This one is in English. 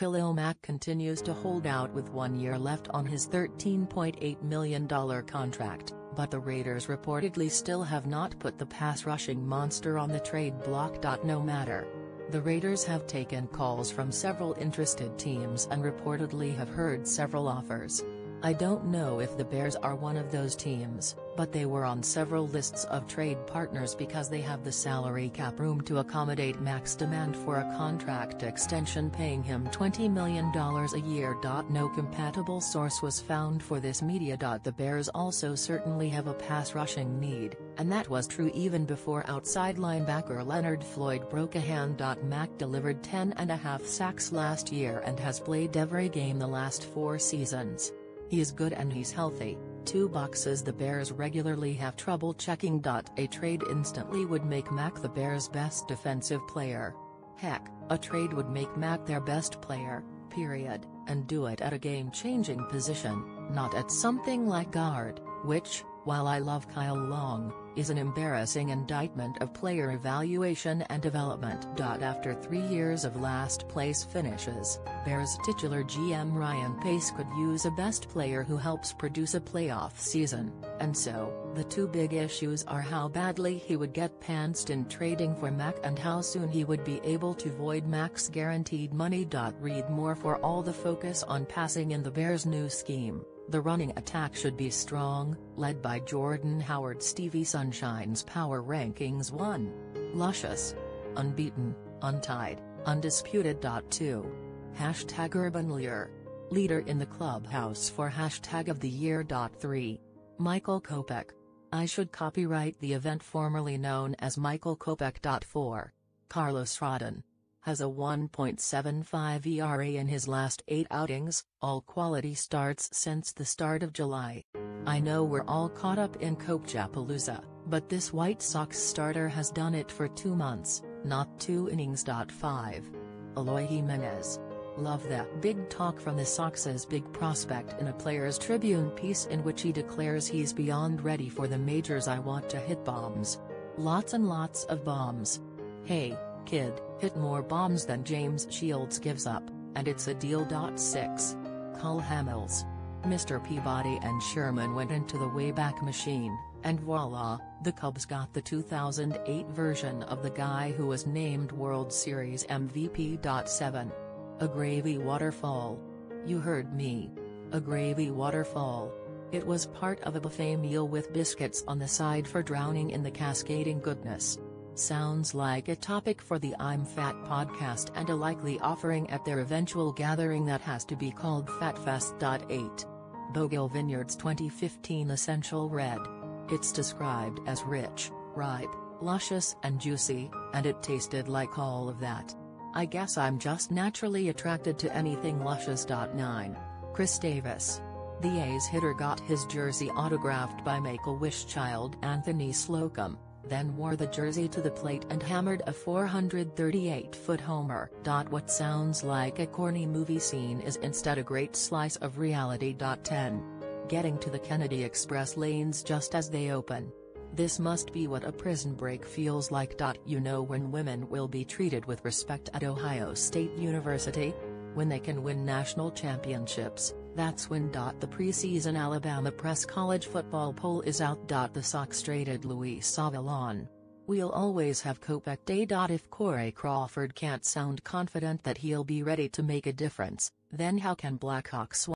Khalil Mack continues to hold out with one year left on his $13.8 million contract, but the Raiders reportedly still have not put the pass-rushing monster on the trade block. No matter. The Raiders have taken calls from several interested teams and reportedly have heard several offers. I don't know if the Bears are one of those teams, but they were on several lists of trade partners because they have the salary cap room to accommodate Mack's demand for a contract extension paying him $20 million a year. No compatible source was found for this media. The Bears also certainly have a pass rushing need, and that was true even before outside linebacker Leonard Floyd broke a hand. Mack delivered 10 and a half sacks last year and has played every game the last four seasons. He is good and he's healthy, two boxes the Bears regularly have trouble checking. A trade instantly would make Mack the Bears' best defensive player. Heck, a trade would make Mack their best player, period, and do it at a game-changing position, not at something like guard, which, while I love Kyle Long, is an embarrassing indictment of player evaluation and development. After three years of last-place finishes, Bears titular GM Ryan Pace could use a best player who helps produce a playoff season, and so, the two big issues are how badly he would get pantsed in trading for Mack and how soon he would be able to void Mack's guaranteed money. Read more for all the focus on passing in the Bears' new scheme. The running attack should be strong, led by Jordan Howard Stevie Sunshine's Power Rankings 1. Luscious. Unbeaten, untied, undisputed. 2. Hashtag Urban Leader. Leader in the clubhouse for Hashtag of the Year. 3. Michael Kopech. I should copyright the event formerly known as Michael Kopech. 4. Carlos Rodon has a 1.75 ERA in his last eight outings, all quality starts since the start of July. I know we're all caught up in Kopechapalooza, but this White Sox starter has done it for two months, not two innings. 5. Eloy Jimenez. Love that big talk from the Sox's big prospect in a Players Tribune piece in which he declares he's beyond ready for the majors I want to hit bombs. Lots and lots of bombs. Hey, Kid, hit more bombs than James Shields gives up, and it's a deal. 6. Cole Hamels. Mr. Peabody and Sherman went into the Wayback Machine, and voila, the Cubs got the 2008 version of the guy who was named World Series MVP. 7. A gravy waterfall. You heard me. A gravy waterfall. It was part of a buffet meal with biscuits on the side for drowning in the cascading goodness. Sounds like a topic for the I'm Fat podcast and a likely offering at their eventual gathering that has to be called FatFest. 8. Bogle Vineyards 2015 Essential Red. It's described as rich, ripe, luscious and juicy, and it tasted like all of that. I guess I'm just naturally attracted to anything luscious. 9. Chris Davis. The A's hitter got his jersey autographed by Make-A-Wish child Anthony Slocum then wore the jersey to the plate and hammered a 438-foot homer. What sounds like a corny movie scene is instead a great slice of reality. 10. Getting to the Kennedy Express lanes just as they open. This must be what a prison break feels like. You know when women will be treated with respect at Ohio State University? When they can win national championships, that's when. The preseason Alabama Press College football poll is out. The Sox traded Luis Avilan. We'll always have Kopech Day. If Corey Crawford can't sound confident that he'll be ready to make a difference, then how can Blackhawks